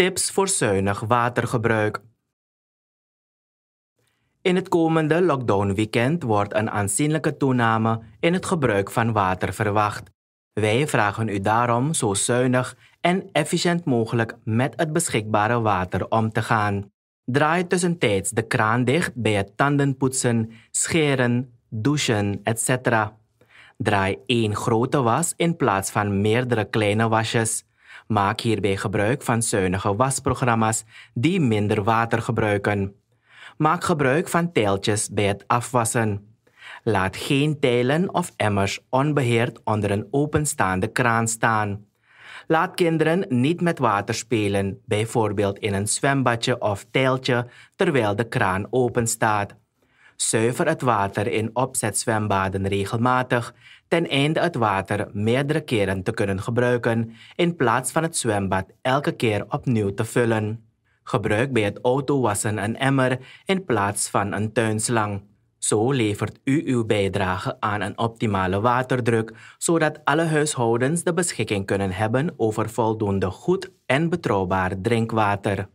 Tips voor zuinig watergebruik. In het komende lockdown-weekend wordt een aanzienlijke toename in het gebruik van water verwacht. Wij vragen u daarom zo zuinig en efficiënt mogelijk met het beschikbare water om te gaan. Draai tussentijds de kraan dicht bij het tandenpoetsen, scheren, douchen, etc. Draai één grote was in plaats van meerdere kleine wasjes. Maak hierbij gebruik van zuinige wasprogramma's die minder water gebruiken. Maak gebruik van tijltjes bij het afwassen. Laat geen tijlen of emmers onbeheerd onder een openstaande kraan staan. Laat kinderen niet met water spelen, bijvoorbeeld in een zwembadje of tijltje, terwijl de kraan open staat. Zuiver het water in opzetzwembaden regelmatig, ten einde het water meerdere keren te kunnen gebruiken in plaats van het zwembad elke keer opnieuw te vullen. Gebruik bij het autowassen een emmer in plaats van een tuinslang. Zo levert u uw bijdrage aan een optimale waterdruk, zodat alle huishoudens de beschikking kunnen hebben over voldoende goed en betrouwbaar drinkwater.